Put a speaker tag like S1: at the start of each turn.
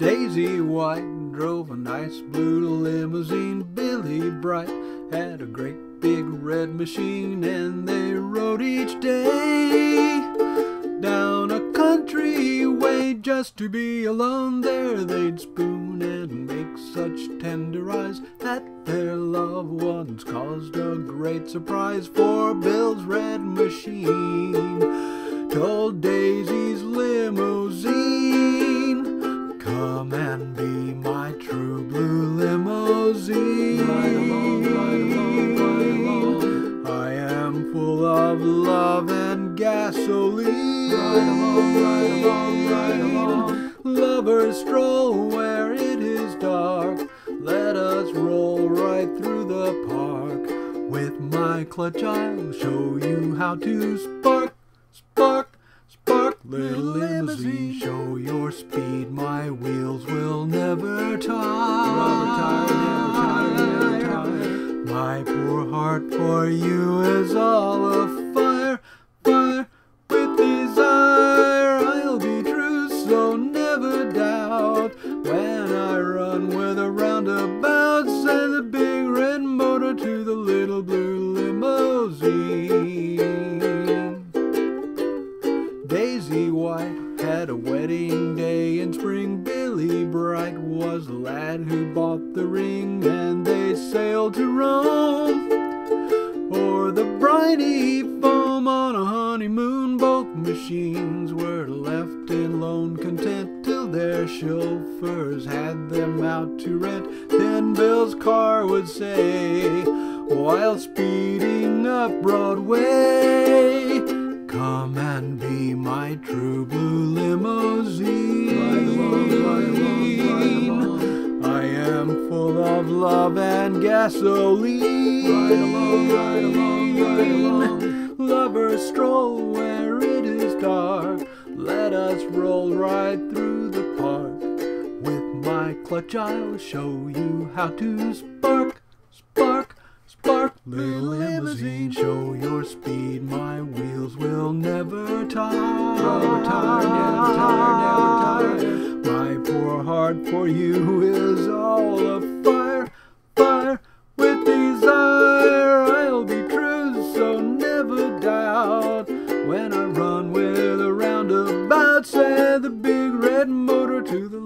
S1: Daisy White drove a nice blue limousine. Billy Bright had a great big red machine, and they rode each day down a country way just to be alone there. They'd spoon and make such tender eyes that their loved ones caused a great surprise. For Bill's red machine told Daisy's limousine, Come and be my true blue limousine.
S2: Ride along, ride along, ride along.
S1: I am full of love and gasoline.
S2: Ride along, ride along, ride along.
S1: Lovers stroll where it is dark. Let us roll right through the park. With my clutch, I'll show you how to spark. Little limousine, show your speed. My wheels will never tire.
S2: Rubber tire, never tire, never tire.
S1: My poor heart for you is all afire, fire with desire. I'll be true, so never doubt. When I run with a roundabout, wedding day in spring. Billy Bright was the lad who bought the ring, and they sailed to Rome. Or the briny foam on a honeymoon. Both machines were left in lone content till their chauffeurs had them out to rent. Then Bill's car would say, while speeding up Broadway, my true blue limousine.
S2: Ride along, ride along, ride along.
S1: I am full of love and gasoline.
S2: Ride along, ride along, ride along.
S1: Lovers stroll where it is dark. Let us roll right through the park. With my clutch, I'll show you how to spark, spark. Little limousine, show your speed. My wheels will never tire.
S2: Rubber tire, never tire, never tire.
S1: My poor heart for you is all afire, fire with desire. I'll be true, so never doubt. When I run with a roundabout, send the big red motor to the